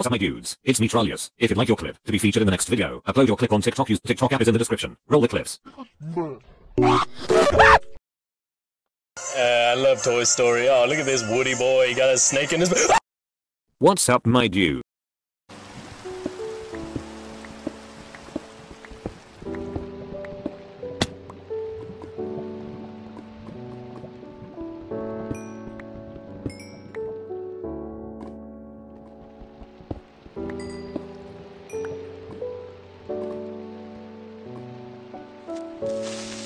What's up my dudes? It's me Trollius. If you'd like your clip to be featured in the next video, upload your clip on TikTok. Use the TikTok app is in the description. Roll the clips. Uh, I love Toy Story. Oh, look at this Woody boy. He got a snake in his. What's up my dude? you